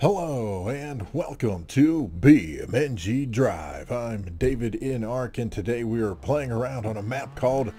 Hello and welcome to BeamNG Drive. I'm David in Ark and today we are playing around on a map called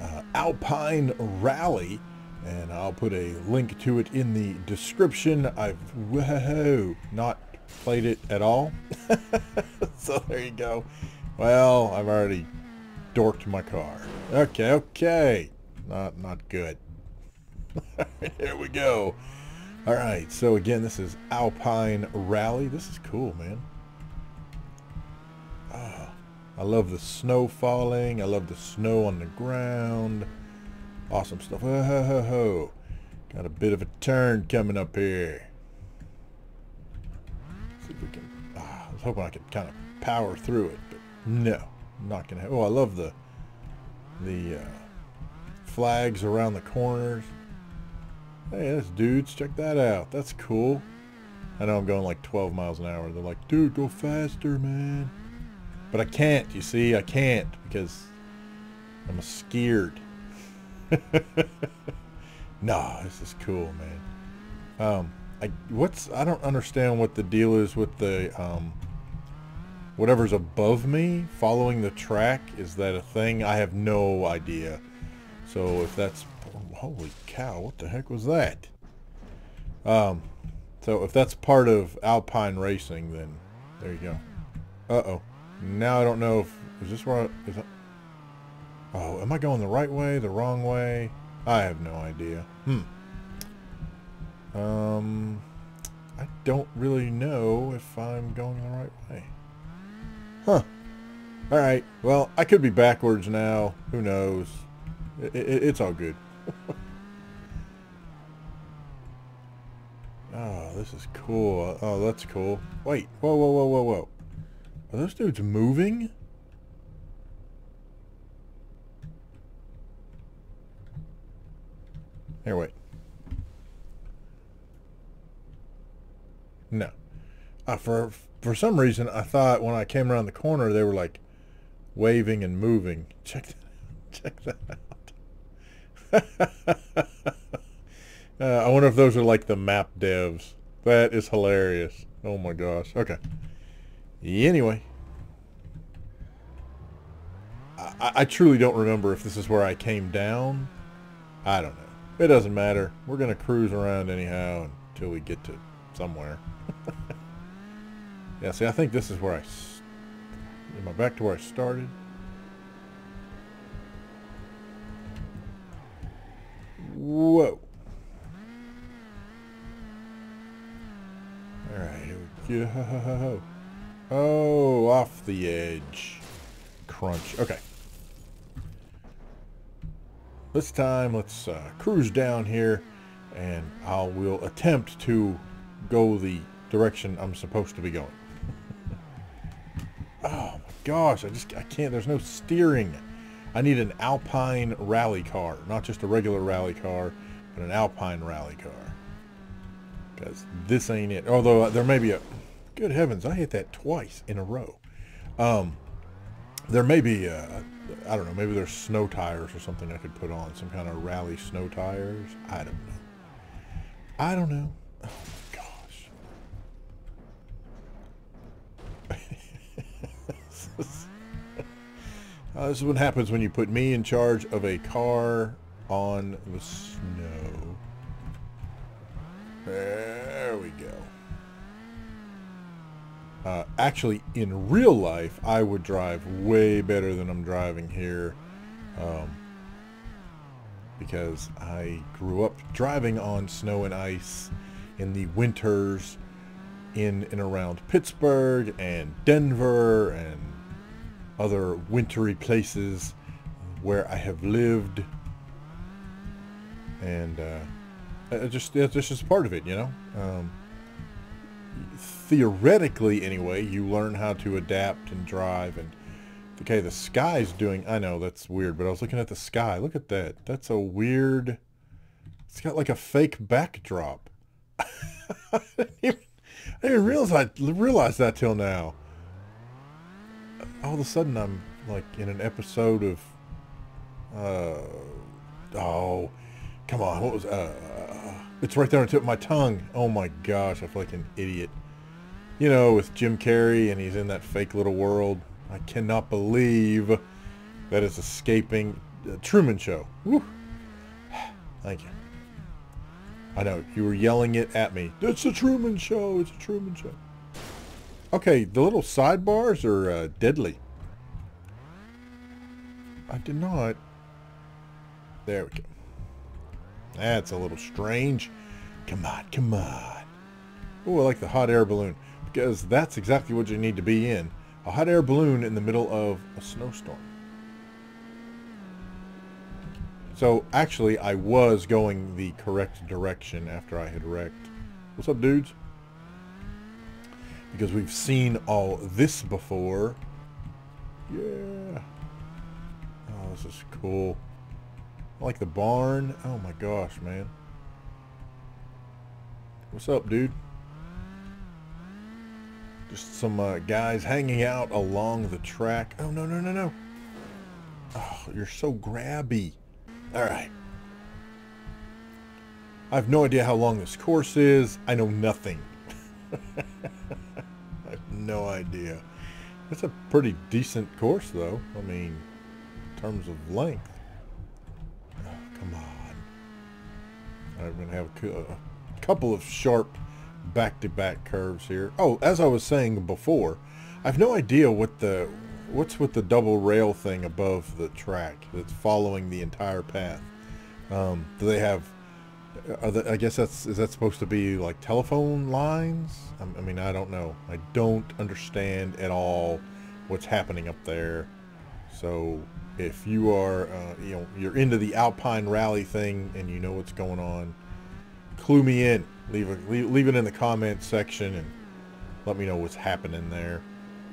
uh, Alpine Rally and I'll put a link to it in the description. I've whoa, not played it at all. so there you go. Well, I've already dorked my car. Okay, okay. Not not good. Here we go. All right, so again, this is Alpine Rally. This is cool, man. Oh, I love the snow falling. I love the snow on the ground. Awesome stuff. Oh, ho, ho, ho. Got a bit of a turn coming up here. See if we can... Ah, I was hoping I could kind of power through it, but no. Not going to... Oh, I love the, the uh, flags around the corners. Hey, this dudes. Check that out. That's cool. I know I'm going like 12 miles an hour. They're like, dude, go faster, man. But I can't, you see? I can't because I'm scared. nah, this is cool, man. Um, I what's I don't understand what the deal is with the um, whatever's above me following the track. Is that a thing? I have no idea. So if that's holy cow, what the heck was that? Um, so if that's part of Alpine racing, then there you go. Uh-oh. Now I don't know if, is this where, I, is oh, am I going the right way, the wrong way? I have no idea. Hmm. Um, I don't really know if I'm going the right way. Huh. Alright, well, I could be backwards now. Who knows? It, it, it's all good. Oh, this is cool. Oh, that's cool. Wait. Whoa, whoa, whoa, whoa, whoa. Are those dudes moving? Here, wait. No. Uh, for for some reason, I thought when I came around the corner, they were like waving and moving. Check that, check that out. Uh, I wonder if those are like the map devs. That is hilarious. Oh my gosh. Okay. Anyway. I, I truly don't remember if this is where I came down. I don't know. It doesn't matter. We're going to cruise around anyhow until we get to somewhere. yeah, see, I think this is where I... Am I back to where I started? Whoa. Alright, here we go. Oh, off the edge. Crunch. Okay. This time, let's uh, cruise down here, and I will attempt to go the direction I'm supposed to be going. oh my gosh, I just, I can't, there's no steering. I need an Alpine rally car, not just a regular rally car, but an Alpine rally car. Because this ain't it. Although uh, there may be a... Good heavens, I hit that twice in a row. Um, there may be, uh, I don't know, maybe there's snow tires or something I could put on. Some kind of rally snow tires. I don't know. I don't know. Oh my gosh. Uh, this is what happens when you put me in charge of a car on the snow. There we go. Uh, actually, in real life, I would drive way better than I'm driving here. Um, because I grew up driving on snow and ice in the winters in and around Pittsburgh and Denver and other wintry places where I have lived. And uh, just it's just part of it, you know. Um, theoretically, anyway, you learn how to adapt and drive. And okay, the sky's doing. I know that's weird, but I was looking at the sky. Look at that. That's a weird. It's got like a fake backdrop. I didn't even, I didn't realize realize that till now all of a sudden I'm like in an episode of uh oh come on what was uh It's right there on the tip of my tongue. Oh my gosh, I feel like an idiot. You know, with Jim Carrey and he's in that fake little world. I cannot believe that is escaping the Truman Show. Woo. Thank you. I know, you were yelling it at me. It's a Truman Show. It's a Truman Show. Okay, the little sidebars are uh, deadly. I did not. There we go. That's a little strange. Come on, come on. Oh, I like the hot air balloon. Because that's exactly what you need to be in. A hot air balloon in the middle of a snowstorm. So, actually, I was going the correct direction after I had wrecked. What's up, dudes? Because we've seen all this before. Yeah. Oh, this is cool. I like the barn. Oh my gosh, man. What's up, dude? Just some uh, guys hanging out along the track. Oh, no, no, no, no. Oh, you're so grabby. All right. I have no idea how long this course is. I know nothing. No idea. It's a pretty decent course, though. I mean, in terms of length. Oh, come on. I'm going to have a couple of sharp back-to-back -back curves here. Oh, as I was saying before, I have no idea what the what's with the double rail thing above the track that's following the entire path. Um, do they have? I guess that's is that supposed to be like telephone lines? I, I mean, I don't know. I don't understand at all what's happening up there. So if you are, uh, you know, you're into the Alpine Rally thing and you know what's going on, clue me in. Leave, a, leave, leave it in the comments section and let me know what's happening there.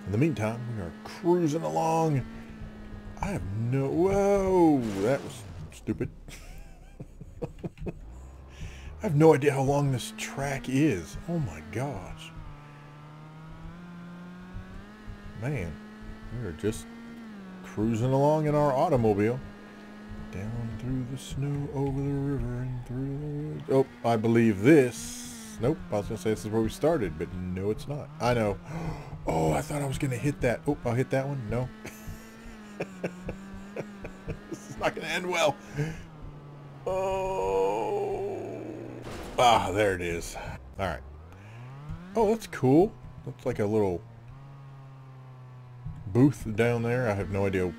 In the meantime, we are cruising along. I have no... Whoa! That was stupid. I have no idea how long this track is. Oh my gosh. Man, we are just cruising along in our automobile. Down through the snow, over the river, and through the... Woods. Oh, I believe this. Nope, I was going to say this is where we started, but no, it's not. I know. Oh, I thought I was going to hit that. Oh, I'll hit that one. No. this is not going to end well. Oh. Ah, there it is. All right. Oh, that's cool. Looks like a little booth down there. I have no idea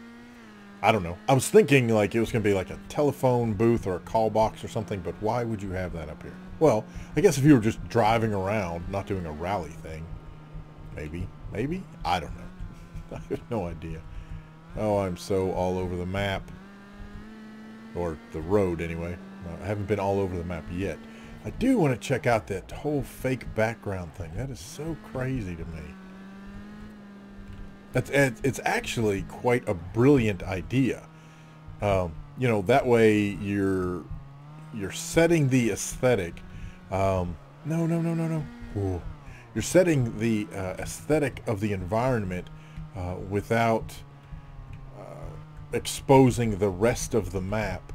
I don't know. I was thinking like it was going to be like a telephone booth or a call box or something, but why would you have that up here? Well, I guess if you were just driving around, not doing a rally thing, maybe, maybe, I don't know. I have no idea. Oh, I'm so all over the map, or the road anyway. I haven't been all over the map yet. I do want to check out that whole fake background thing. That is so crazy to me. It's, it's actually quite a brilliant idea. Um, you know, that way you're you're setting the aesthetic. Um, no, no, no, no, no. Ooh. You're setting the uh, aesthetic of the environment uh, without uh, exposing the rest of the map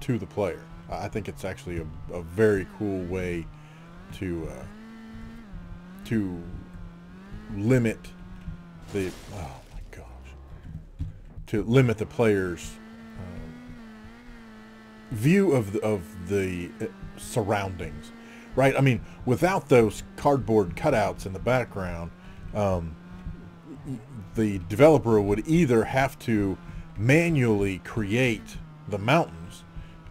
to the player. I think it's actually a, a very cool way to uh, to limit the oh my gosh to limit the player's um, view of the, of the uh, surroundings right? I mean without those cardboard cutouts in the background um, the developer would either have to manually create the mountains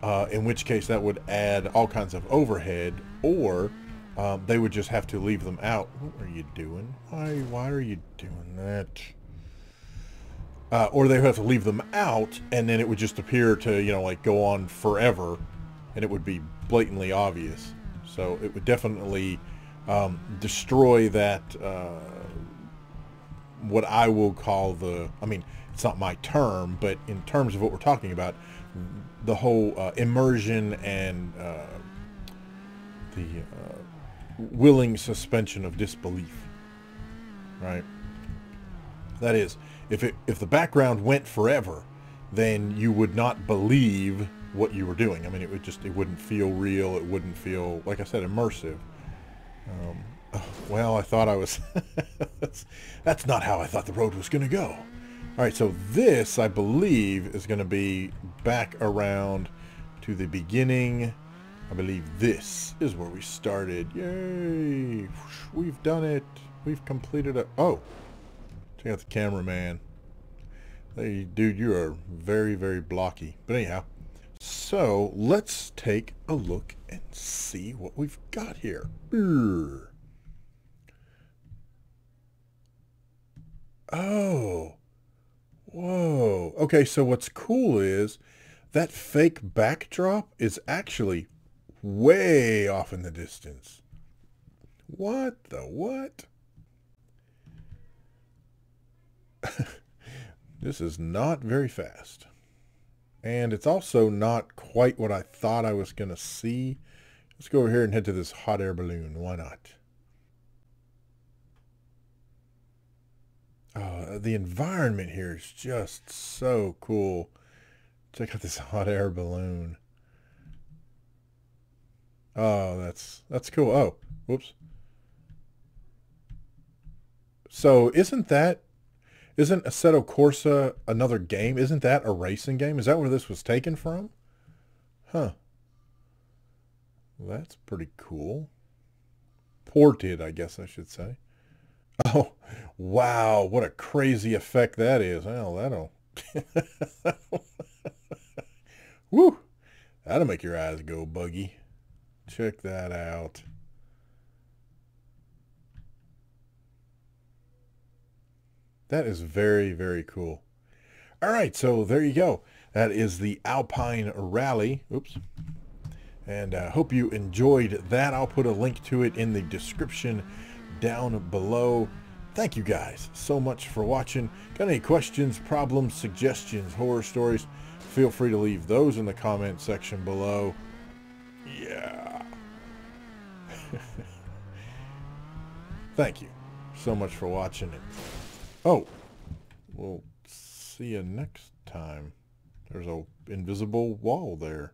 uh, in which case that would add all kinds of overhead or um, they would just have to leave them out. What are you doing? Why, why are you doing that? Uh, or they would have to leave them out, and then it would just appear to, you know, like go on forever, and it would be blatantly obvious. So it would definitely um, destroy that, uh, what I will call the, I mean, it's not my term, but in terms of what we're talking about, the whole uh, immersion and uh, the uh, willing suspension of disbelief. Right? That is, if it if the background went forever, then you would not believe what you were doing. I mean, it would just, it wouldn't feel real. It wouldn't feel, like I said, immersive. Um, well, I thought I was, that's, that's not how I thought the road was going to go. All right, so this, I believe, is going to be back around to the beginning. I believe this is where we started. Yay! We've done it. We've completed it. Oh, check out the cameraman. Hey, dude, you are very, very blocky. But anyhow, so let's take a look and see what we've got here. Oh. Whoa. Okay, so what's cool is that fake backdrop is actually way off in the distance. What the what? this is not very fast. And it's also not quite what I thought I was going to see. Let's go over here and head to this hot air balloon. Why not? Oh, the environment here is just so cool. Check out this hot air balloon. Oh, that's that's cool. Oh, whoops. So isn't that isn't Assetto Corsa another game? Isn't that a racing game? Is that where this was taken from? Huh. That's pretty cool. Ported, I guess I should say. Oh, wow. What a crazy effect that is. Well, that'll... Woo! That'll make your eyes go buggy. Check that out. That is very, very cool. All right, so there you go. That is the Alpine Rally. Oops. And I uh, hope you enjoyed that. I'll put a link to it in the description down below. Thank you guys so much for watching. Got any questions, problems, suggestions, horror stories? Feel free to leave those in the comment section below. Yeah. Thank you so much for watching it. Oh, we'll see you next time. There's a invisible wall there.